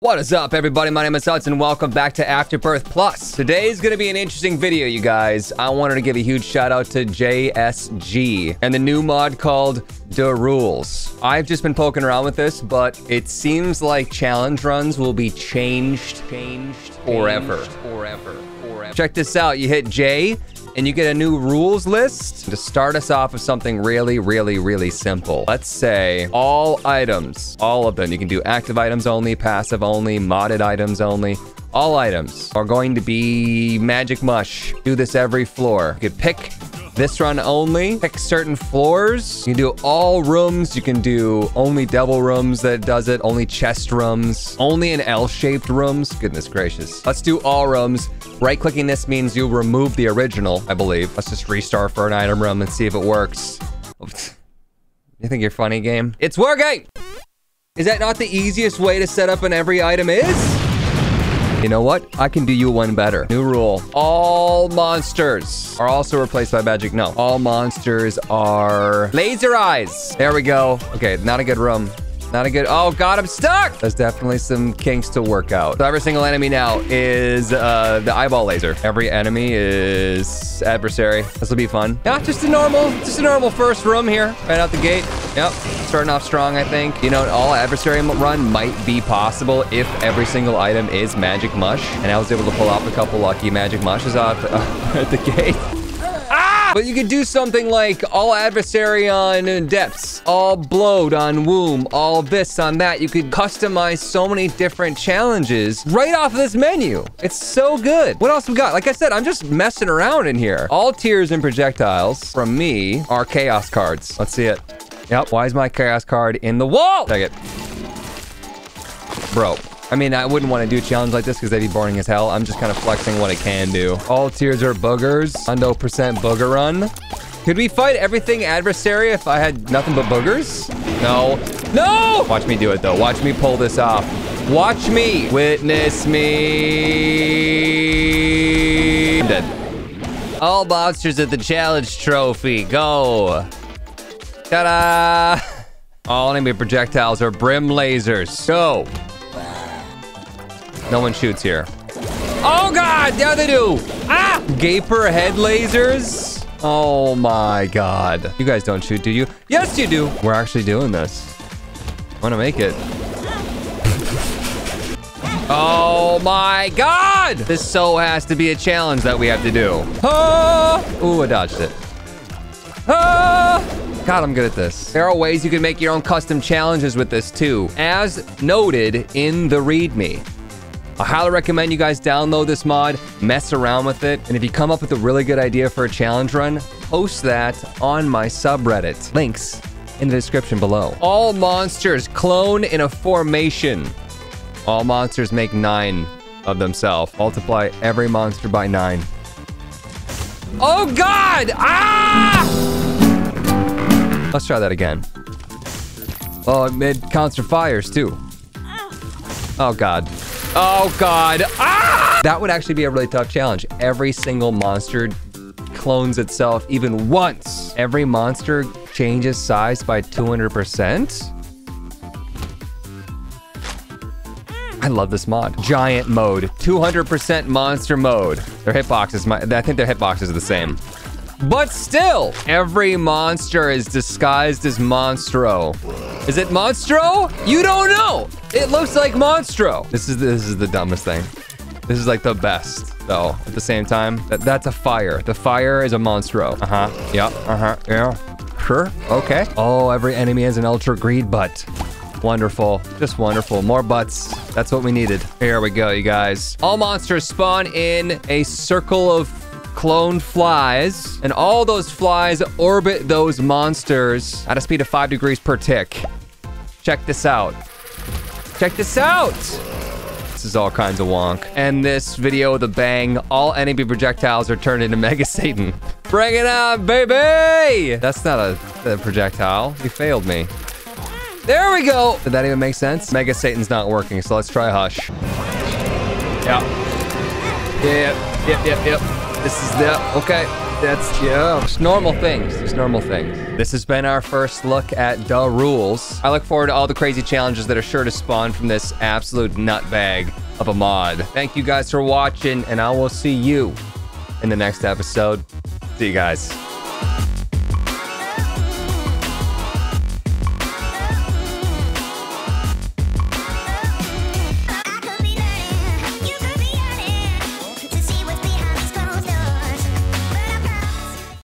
What is up, everybody? My name is Hudson. Welcome back to Afterbirth Plus. Today is going to be an interesting video, you guys. I wanted to give a huge shout out to JSG and the new mod called The Rules. I've just been poking around with this, but it seems like challenge runs will be changed, changed forever, forever, forever. Check this out. You hit J, and you get a new rules list to start us off with something really, really, really simple. Let's say all items, all of them. You can do active items only, passive only, modded items only. All items are going to be magic mush. Do this every floor. You could pick this run only. Pick certain floors. You can do all rooms. You can do only double rooms that does it. Only chest rooms. Only in L-shaped rooms. Goodness gracious. Let's do all rooms. Right-clicking this means you'll remove the original, I believe. Let's just restart for an item room and see if it works. You think you're funny, game? It's working! Is that not the easiest way to set up an every item is? You know what? I can do you one better. New rule. All monsters are also replaced by magic. No. All monsters are laser eyes. There we go. Okay, not a good room. Not a good... Oh, God, I'm stuck! There's definitely some kinks to work out. So every single enemy now is uh, the eyeball laser. Every enemy is adversary. This will be fun. Yeah, just a normal, just a normal first room here. Right out the gate. Yep. Starting off strong, I think. You know, all adversary run might be possible if every single item is magic mush. And I was able to pull off a couple lucky magic mushes off uh, at the gate. But you could do something like all adversary on depths, all blowed on womb, all this on that. You could customize so many different challenges right off of this menu. It's so good. What else we got? Like I said, I'm just messing around in here. All tears and projectiles from me are chaos cards. Let's see it. Yep. Why is my chaos card in the wall? Check it. Bro, I mean, I wouldn't want to do a challenge like this because they'd be boring as hell. I'm just kind of flexing what it can do. All tears are boogers. Hundo percent booger run. Could we fight everything adversary if I had nothing but boogers? No. No! Watch me do it, though. Watch me pull this off. Watch me. Witness me. I'm dead. All monsters at the challenge trophy. Go. Ta-da! All enemy projectiles are brim lasers. Go. No one shoots here. Oh god, yeah they do. Ah! Gaper head lasers. Oh my god. You guys don't shoot, do you? Yes, you do. We're actually doing this. I want to make it. Oh my god! This so has to be a challenge that we have to do. Ah! Ooh, I dodged it. Ah! God, I'm good at this. There are ways you can make your own custom challenges with this too, as noted in the README. I highly recommend you guys download this mod, mess around with it, and if you come up with a really good idea for a challenge run, post that on my subreddit. Links in the description below. All monsters clone in a formation. All monsters make nine of themselves. Multiply every monster by nine. Oh God! Ah! Let's try that again. Oh, it counts for fires too. Oh God. Oh, God. Ah! That would actually be a really tough challenge. Every single monster clones itself even once. Every monster changes size by 200%. I love this mod. Giant mode. 200% monster mode. Their hitboxes, I think their hitboxes are the same. But still, every monster is disguised as Monstro. Is it Monstro? You don't know. It looks like Monstro. This is this is the dumbest thing. This is like the best, though. At the same time, that, that's a fire. The fire is a Monstro. Uh huh. Yep. Uh huh. Yeah. Sure. Okay. Oh, every enemy has an ultra greed butt. Wonderful. Just wonderful. More butts. That's what we needed. Here we go, you guys. All monsters spawn in a circle of clone flies, and all those flies orbit those monsters at a speed of 5 degrees per tick. Check this out. Check this out! This is all kinds of wonk. And this video with a bang, all enemy projectiles are turned into Mega Satan. Bring it on, baby! That's not a, a projectile. You failed me. There we go! Did that even make sense? Mega Satan's not working, so let's try Hush. Yeah. Yep, yep, yep, yep. This is the, okay. That's yeah. Just normal things. Just normal things. This has been our first look at the rules. I look forward to all the crazy challenges that are sure to spawn from this absolute nutbag of a mod. Thank you guys for watching, and I will see you in the next episode. See you guys.